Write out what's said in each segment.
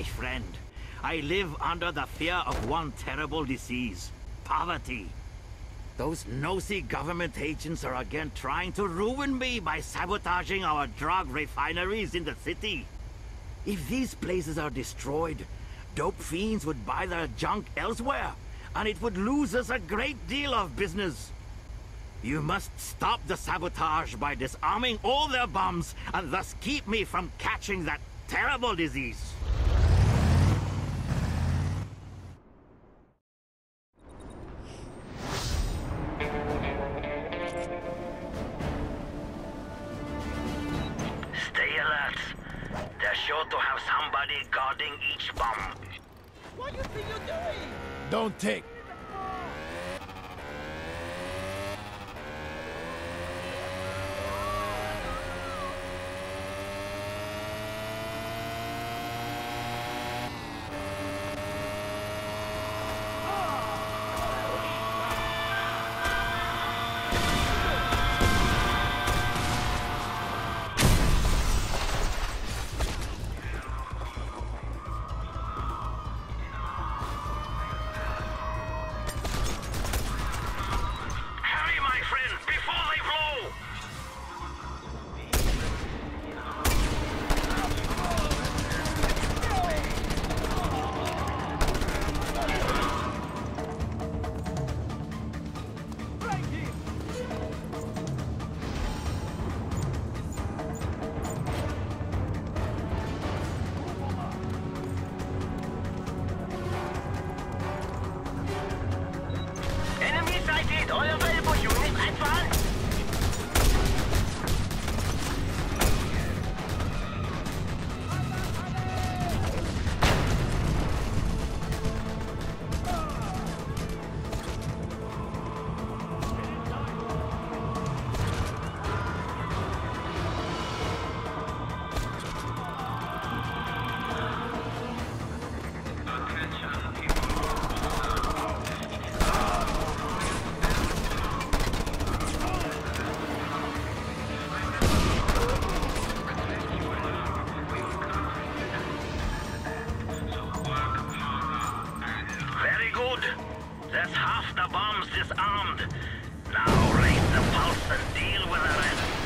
my friend. I live under the fear of one terrible disease. Poverty. Those nosy government agents are again trying to ruin me by sabotaging our drug refineries in the city. If these places are destroyed, dope fiends would buy their junk elsewhere, and it would lose us a great deal of business. You must stop the sabotage by disarming all their bombs, and thus keep me from catching that terrible disease. That's half the bombs disarmed. Now raise the pulse and deal with the rest.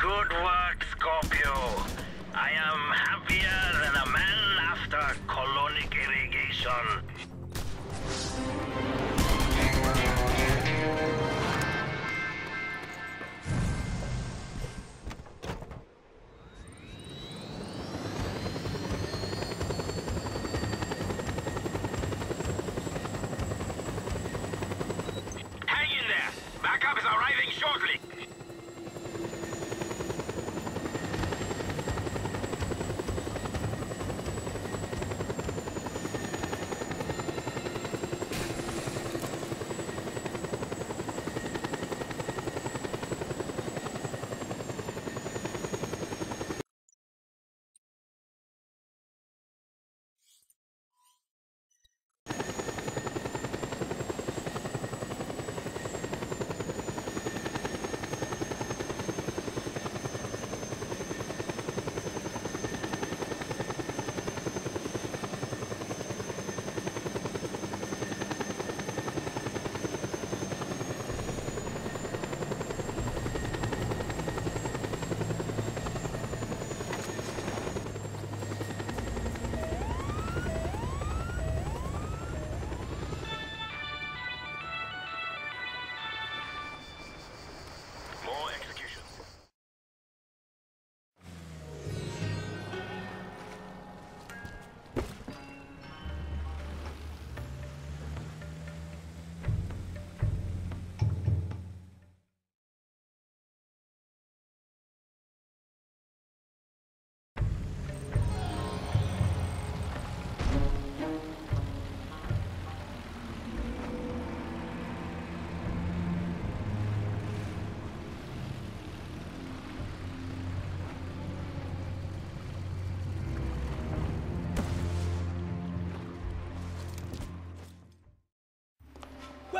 Good work, Scorpio. I am happier than a man after colonic irrigation.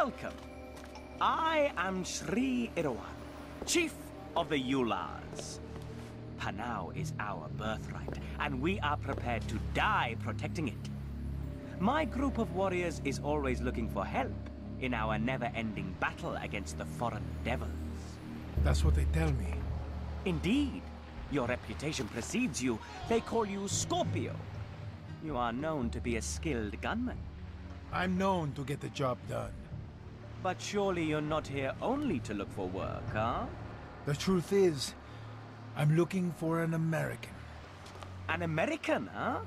Welcome. I am Sri Irawan, Chief of the Ulars. Panau is our birthright, and we are prepared to die protecting it. My group of warriors is always looking for help in our never-ending battle against the foreign devils. That's what they tell me. Indeed, your reputation precedes you. They call you Scorpio. You are known to be a skilled gunman. I'm known to get the job done. But surely you're not here only to look for work, huh? The truth is, I'm looking for an American. An American, huh?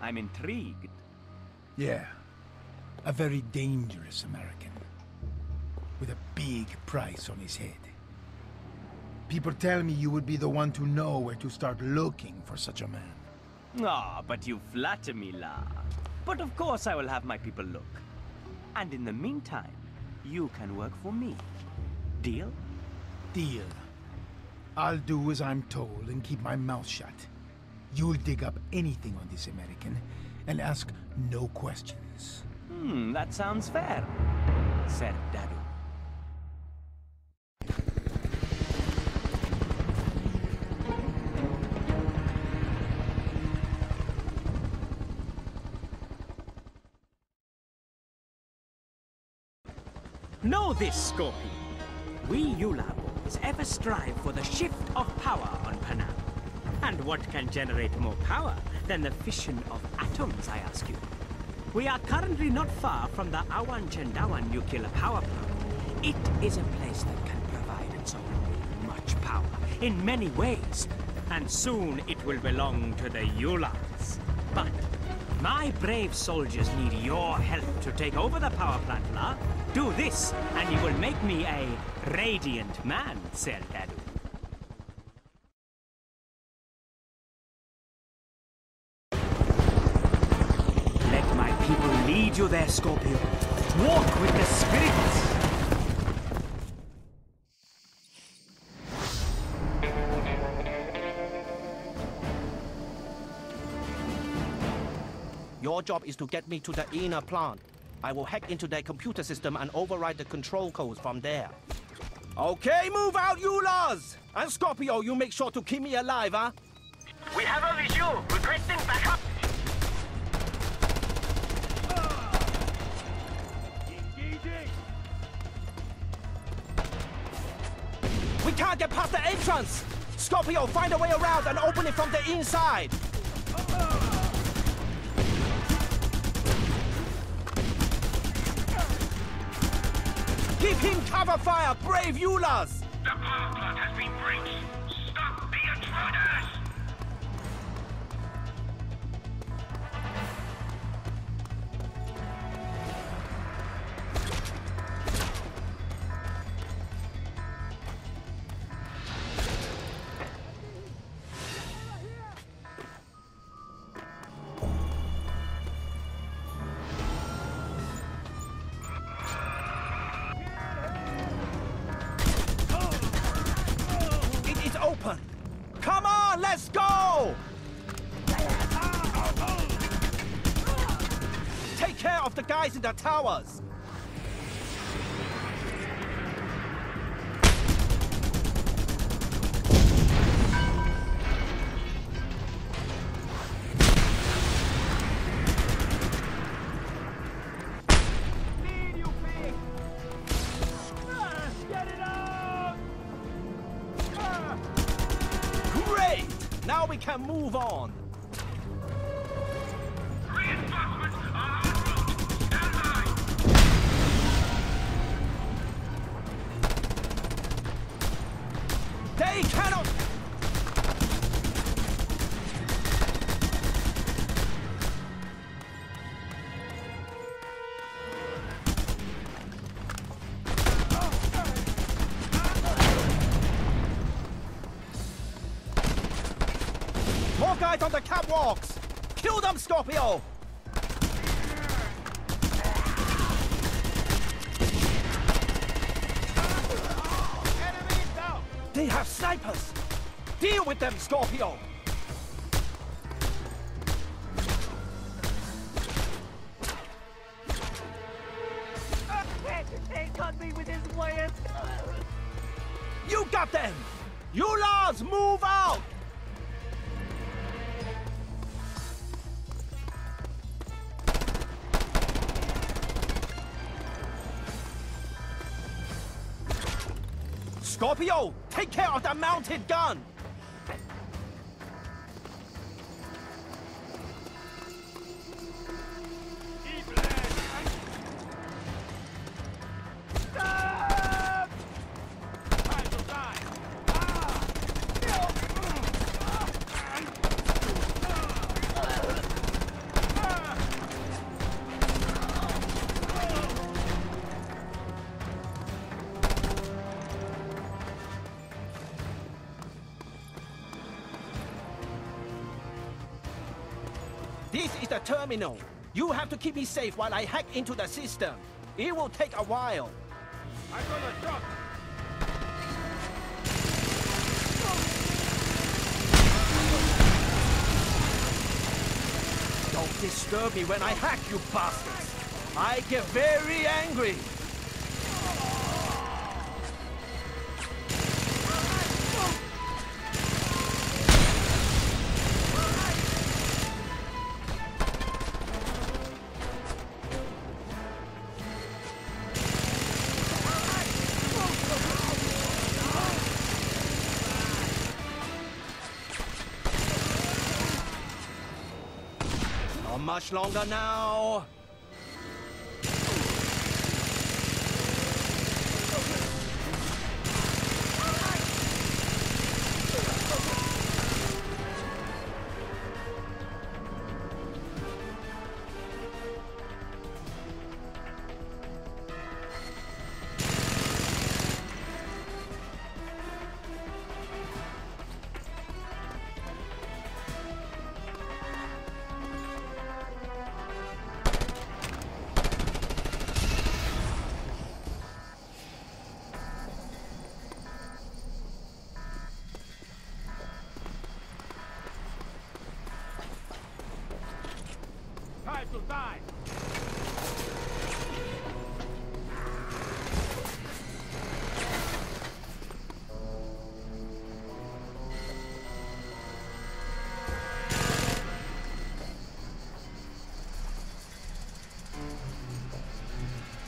I'm intrigued. Yeah, a very dangerous American. With a big price on his head. People tell me you would be the one to know where to start looking for such a man. Ah, but you flatter me, La. But of course I will have my people look. And in the meantime, you can work for me. Deal? Deal. I'll do as I'm told and keep my mouth shut. You'll dig up anything on this American and ask no questions. Hmm, that sounds fair. Sir Dadu. This, Scorpio. We Ular boys ever strive for the shift of power on Panau. And what can generate more power than the fission of atoms, I ask you? We are currently not far from the Awan Cendawan nuclear power plant. It is a place that can provide so much power in many ways. And soon it will belong to the Ulars. But my brave soldiers need your help to take over the power plant, La. Do this, and you will make me a radiant man, Sir Dadu. Let my people lead you there, Scorpio. Walk with the spirits. Job is to get me to the inner plant. I will hack into their computer system and override the control codes from there. Okay, move out, you laws! And Scorpio, you make sure to keep me alive, huh? We have a visual. Requesting backup. We can't get past the entrance! Scorpio, find a way around and open it from the inside! Give cover fire, brave Ulars! Towers! Great! Now we can move on. On the catwalks! Kill them, Scorpio! They have snipers! Deal with them, Scorpio! They me with his wires. You got them! You laws, move out! Scorpio, take care of that mounted gun! Terminal. You have to keep me safe while I hack into the system. It will take a while. Don't disturb me when I hack, you bastards! I get very angry! Much longer now.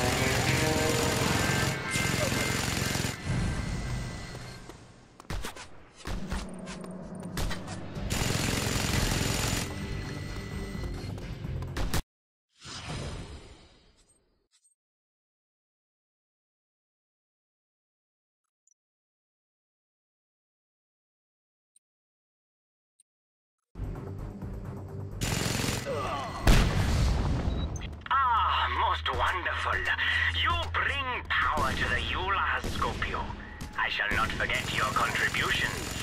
Ah, most wonderful. You bring power to the Ular, Scorpio. I shall not forget your contributions.